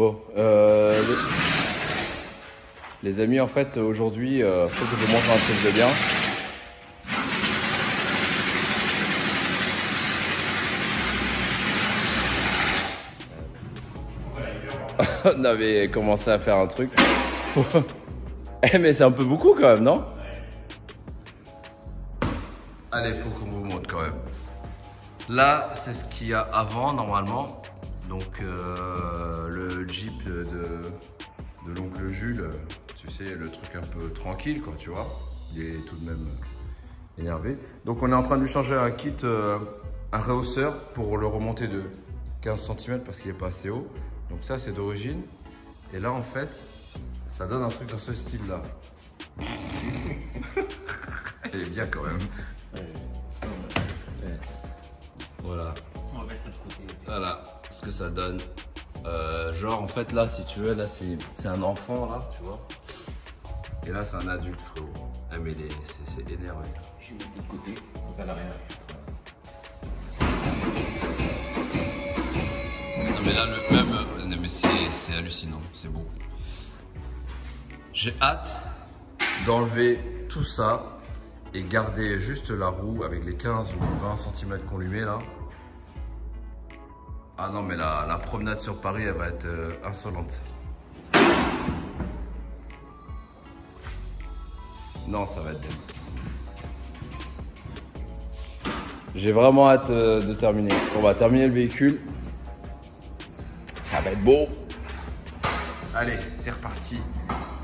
Bon, euh, les... amis, en fait, aujourd'hui, euh, faut que je vous montre un truc de bien. On avait commencé à faire un truc. Eh, mais c'est un peu beaucoup quand même, non? Allez, faut qu'on vous montre quand même. Là, c'est ce qu'il y a avant normalement. Donc euh, le Jeep de, de l'oncle Jules, tu sais, le truc un peu tranquille, quoi, tu vois. Il est tout de même énervé. Donc on est en train de lui changer un kit, euh, un rehausseur pour le remonter de 15 cm parce qu'il est pas assez haut. Donc ça, c'est d'origine. Et là, en fait, ça donne un truc dans ce style-là. Elle est bien quand même. Voilà. On va mettre de côté. Voilà ce que ça donne. Euh, genre en fait là si tu veux là c'est c'est un enfant là tu vois. Et là c'est un adulte frérot. Ah mais c'est énervé. Je mets de côté. Non mais là le même non, mais c'est c'est hallucinant, c'est beau. J'ai hâte d'enlever tout ça et garder juste la roue avec les 15 ou 20 cm qu'on lui met là. Ah non mais la, la promenade sur Paris elle va être euh, insolente. Non ça va être bien. J'ai vraiment hâte euh, de terminer. On va terminer le véhicule. Ça va être beau. Allez, c'est reparti.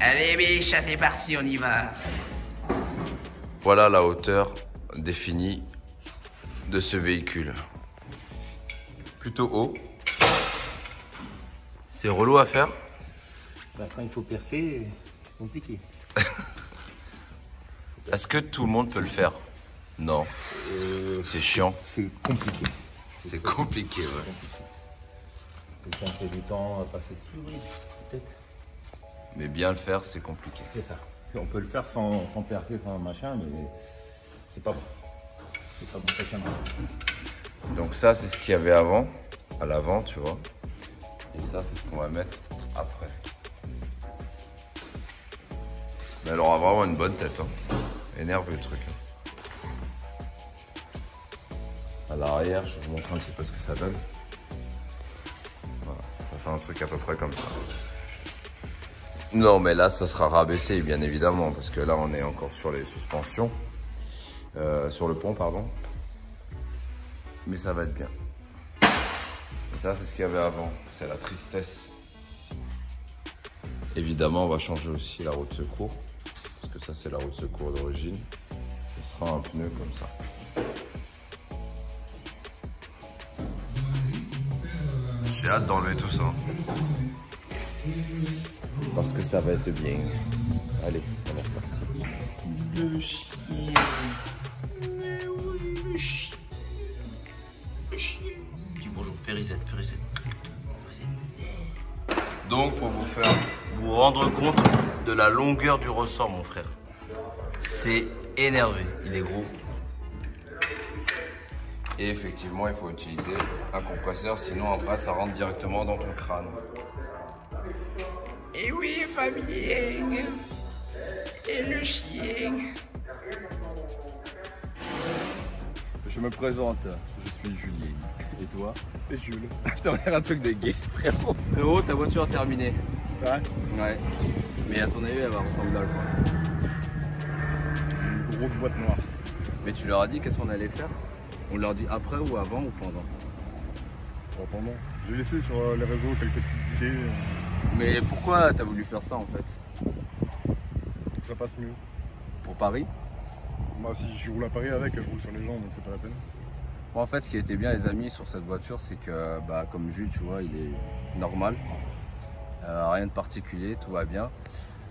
Allez, biche, c'est parti, on y va. Voilà la hauteur définie de ce véhicule. Plutôt haut. C'est relou à faire. Bah, quand il faut percer, c'est compliqué. Est-ce que tout le monde peut le faire? Non. C'est chiant. C'est compliqué. C'est compliqué, ouais. Quelqu'un fait du temps à passer dessus, oui, peut-être. Mais bien le faire, c'est compliqué. C'est ça. On peut le faire sans, sans percer, sans machin, mais c'est pas bon. C'est pas bon, ça. Donc ça, c'est ce qu'il y avait avant, à l'avant, tu vois. Et ça, c'est ce qu'on va mettre après. Mais elle aura vraiment une bonne tête. Hein. Énerve le truc. hein. À l'arrière, je vous montrer un petit peu ce que ça donne. Voilà, ça fait un truc à peu près comme ça. Non, mais là, ça sera rabaissé, bien évidemment, parce que là, on est encore sur les suspensions. Euh, sur le pont, pardon mais ça va être bien. Et ça, c'est ce qu'il y avait avant. C'est la tristesse. Évidemment, on va changer aussi la roue de secours. Parce que ça, c'est la roue de secours d'origine. Ce sera un pneu comme ça. J'ai hâte d'enlever tout ça. Parce que ça va être bien. Allez, on est reparti. Le chien. La longueur du ressort, mon frère. C'est énervé. Il est gros. Et effectivement, il faut utiliser un compresseur, sinon après, ça rentre directement dans ton crâne. Et oui, Fabien. Et le chien. Je me présente, je suis Julien. Et toi? Et Jules. Putain, on un truc de gay, frérot. Frérot, ta voiture terminée. C'est vrai Ouais. Mais à ton avis, elle va ressembler à quoi Une grosse boîte noire. Mais tu leur as dit qu'est-ce qu'on allait faire? On leur dit après ou avant ou pendant? Pendant. J'ai laissé sur euh, les réseaux quelques petites idées euh, Mais pourquoi t'as voulu faire ça en fait? Pour que ça passe mieux. Pour Paris? Moi, si je roule à Paris avec, je roule sur les gens, donc c'est pas la peine. En fait, ce qui était bien, les amis, sur cette voiture, c'est que, bah, comme Jules, tu vois, il est normal. Euh, rien de particulier, tout va bien.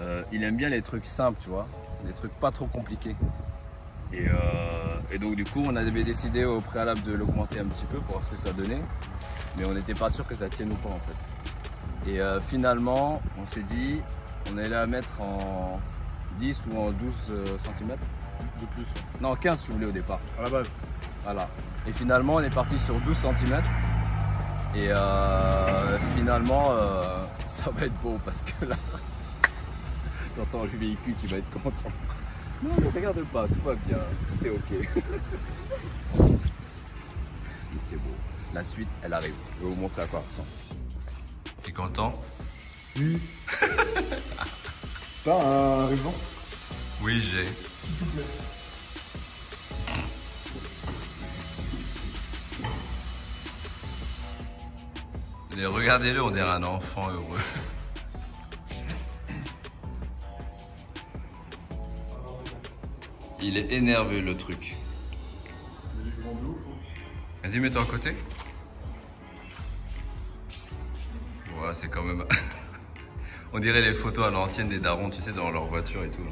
Euh, il aime bien les trucs simples, tu vois, les trucs pas trop compliqués. Et, euh, et donc, du coup, on avait décidé au préalable de l'augmenter un petit peu pour voir ce que ça donnait. Mais on n'était pas sûr que ça tienne ou pas, en fait. Et finalement, on s'est dit, on allait la mettre en 10 ou en 12 cm. De plus, Non, 15 si vous voulez au départ. à la base. Voilà. Et finalement, on est parti sur 12 cm. Et finalement, ça va être bon parce que là, j'entends le véhicule qui va être content. Non, ne regarde pas, tout va bien, tout est ok. Et c'est beau. La suite, elle arrive. Je vais vous montrer à quoi ça ressemble. T'es content? Oui. T'as un ruban? Oui, j'ai. Mais regardez-le, on dirait un enfant heureux. Il est énervé le truc. Vas-y, mets-toi à côté. Voilà, c'est quand même. On dirait les photos à l'ancienne des darons, tu sais, dans leur voiture et tout.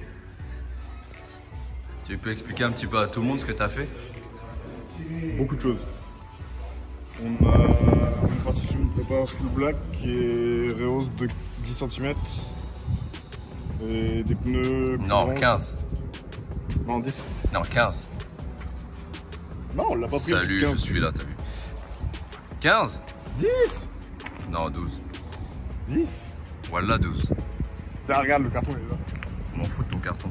Tu peux expliquer un petit peu à tout le monde ce que tu as fait? Beaucoup de choses. On a une partition de prépa full black qui est rehausse de 10 cm. Et des pneus. Non, courants. 15. Non, 10. Non, 15. Non, on l'a pas pris. Salut, 15. je suis là, t'as vu 15 10 Non, 12. 10 Voilà 12. Tiens, regarde, le carton il est là. On m'en fout de ton carton.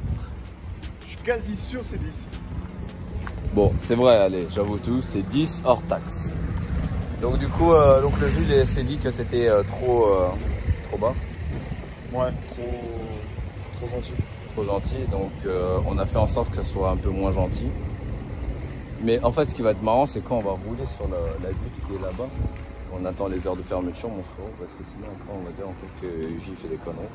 Je suis quasi sûr c'est 10. Bon, c'est vrai, allez, j'avoue tout, c'est 10 hors taxe. Donc du coup, euh, donc le Jules s'est dit que c'était euh, trop, euh, trop bas, Ouais, trop. trop gentil. trop gentil, donc euh, on a fait en sorte que ça soit un peu moins gentil. Mais en fait, ce qui va être marrant, c'est quand on va rouler sur la, la butte qui est là-bas. On attend les heures de fermeture, mon frérot, parce que sinon après on va dire en fait que J fait des conneries.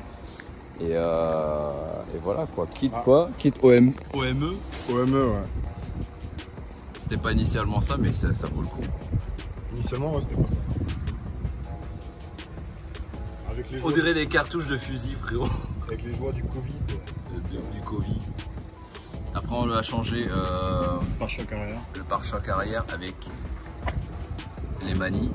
Et, euh, et voilà quoi, quitte Ah. quoi? Quitte OM. OME OME, ouais. C'était pas initialement ça, mais ça, ça vaut le coup. Initialement, ouais, c'était pas ça. Avec les, On dirait des cartouches de fusil, frérot. avec les joies du Covid, du, du Covid. Après, on a changé euh, par choc arrière, le pare-choc arrière avec les manies,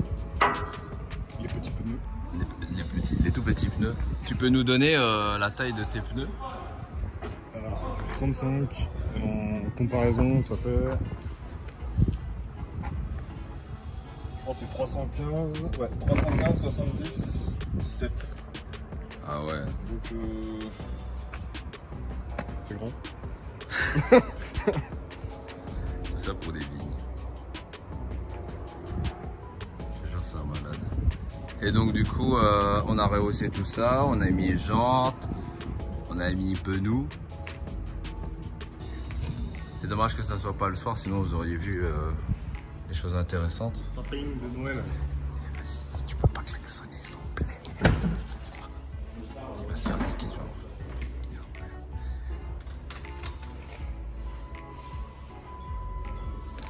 les petits pneus. les, les petits, les tout petits pneus. Tu peux nous donner euh, la taille de tes pneus? Alors, ça fait 35. Et en comparaison, ça fait. C'est 315. Ouais, 315, 70, 17. Ah ouais. Donc, euh... c'est grand. Tout ça pour des vignes. Je te jure, c'est un malade. Et donc, du coup, euh, on a rehaussé tout ça. On a mis jantes. On a mis pneus. C'est dommage que ça soit pas le soir, sinon vous auriez vu euh, des choses intéressantes. Sapin de Noël. Vas-y, tu peux pas klaxonner, s'il te plaît. Il va se faire niquer, tu vois.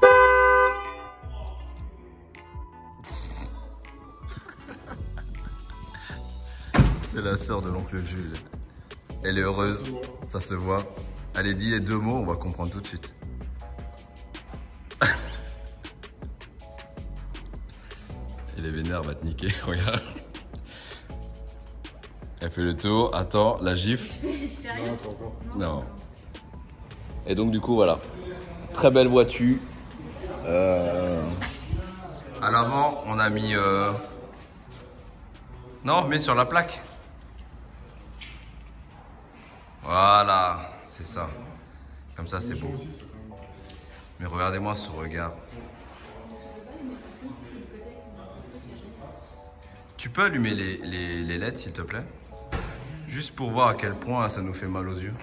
C'est la sœur de l'oncle Jules. Elle est heureuse, ça se voit. Allez, dis les deux mots, on va comprendre tout de suite. Va te niquer, regarde. Elle fait le tour, attends, la gifle. Non. Et donc du coup voilà, très belle voiture. Euh, À l'avant, on a mis. euh, Non, mais sur la plaque. Voilà, c'est ça. Comme ça, c'est beau. Mais regardez-moi ce regard. Tu peux allumer les, les, LED, s'il te plaît? Juste pour voir à quel point ça nous fait mal aux yeux.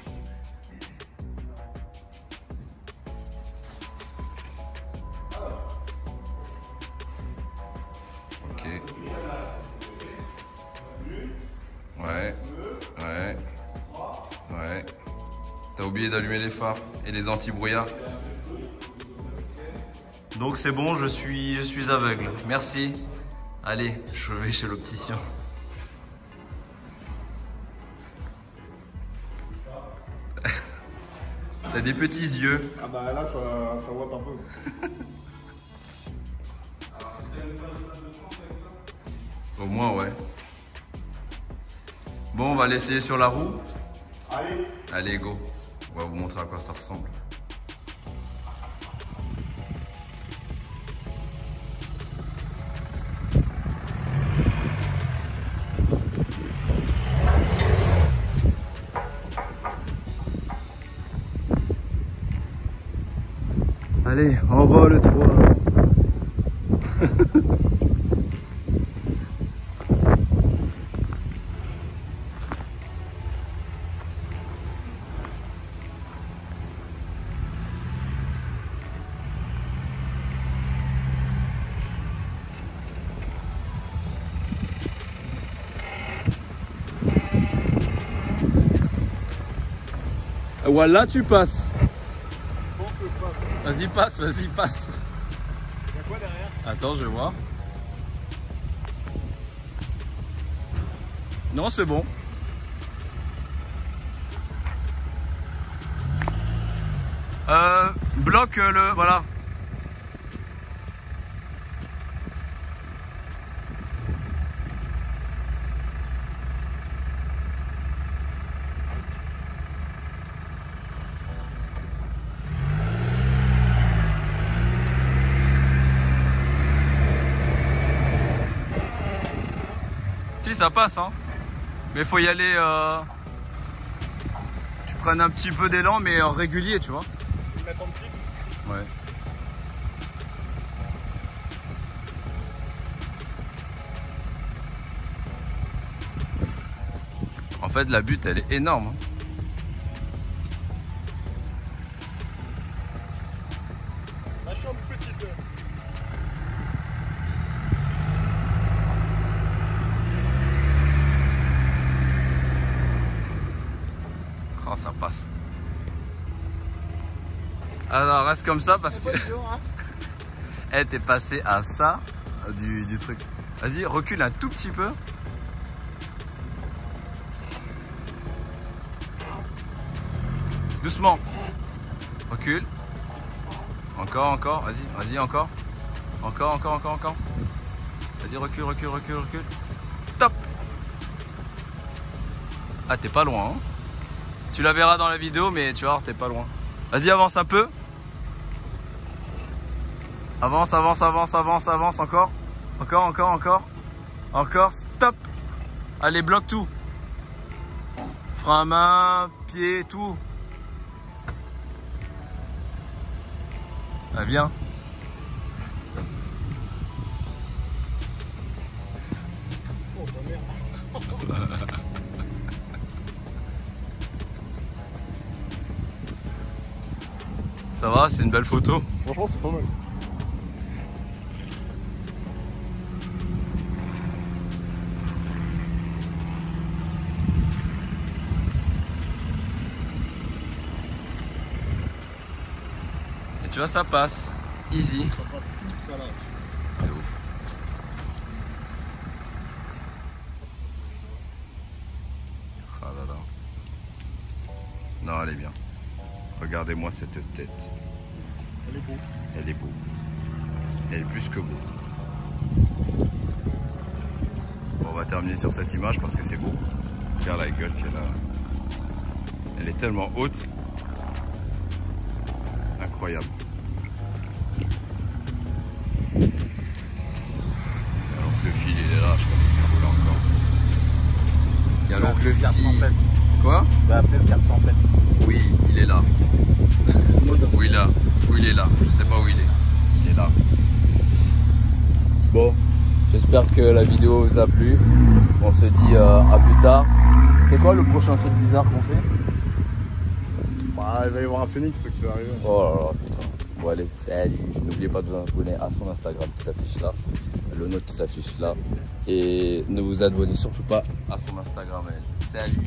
Ok. Ouais. Ouais. Ouais. T'as oublié d'allumer les phares et les anti-brouillards. Donc c'est bon, je suis aveugle. Merci. Allez, je vais chez l'opticien. T'as des petits yeux. Ah bah là, ça, ça voit un peu. Au moins, ouais. Bon, on va l'essayer sur la roue. Allez Allez, go. On va vous montrer à quoi ça ressemble. Allez, envole toi. Voilà, tu passes. Je pense que je passe. Vas-y, passe, vas-y, passe. Il y a quoi derrière? Attends, je vais voir. Non, c'est bon. Euh, bloque le. Voilà. Si, ça passe, hein. Mais faut y aller. Euh... Tu prennes un petit peu d'élan, mais en régulier, tu vois. Ils mettent en petit. Ouais. En fait, la butte, elle est énorme. hein. Ça passe. Alors, reste comme ça parce que. Elle t'es passé à ça du, du truc. Vas-y, recule un tout petit peu. Doucement. Recule. Encore, encore. Vas-y, vas-y, encore. Encore, encore, encore, encore. Vas-y, recule, recule, recule, recule. Stop. Ah, t'es pas loin. hein. Tu la verras dans la vidéo, mais tu vois, t'es pas loin. Vas-y, avance un peu. Avance, avance, avance, avance, avance, encore. Encore, encore, encore. Encore, stop. Allez, bloque tout. Frein à main, pied, tout. Ah, viens. Ça va, c'est une belle photo. Franchement, c'est pas mal. Et tu vois, ça passe. Easy. Ça passe tout à l'heure. C'est ouf. Ah là là. Non, elle est bien. Regardez-moi cette tête. Elle est beau. Elle est beau. Elle est plus que beau. Bon, on va terminer sur cette image parce que c'est beau. Regarde la gueule qu'elle a. Elle est tellement haute. Incroyable. Alors que le fil il est là, je pense qu'il roule encore. Il y a l'oncle Phil. Quoi Je vais appeler le 400 pète. Oui, il est là. Où il est là Où il est là Je sais pas où il est. Il est là. Bon, j'espère que la vidéo vous a plu. On se dit euh, à plus tard. C'est quoi le prochain truc bizarre qu'on fait Bah, il va y avoir un phoenix qui va arriver. Oh là là, putain. Bon allez, salut. N'oubliez pas de vous abonner à son Instagram qui s'affiche là. Le nôtre qui s'affiche là. Et ne vous abonnez surtout pas à son Instagram. Salut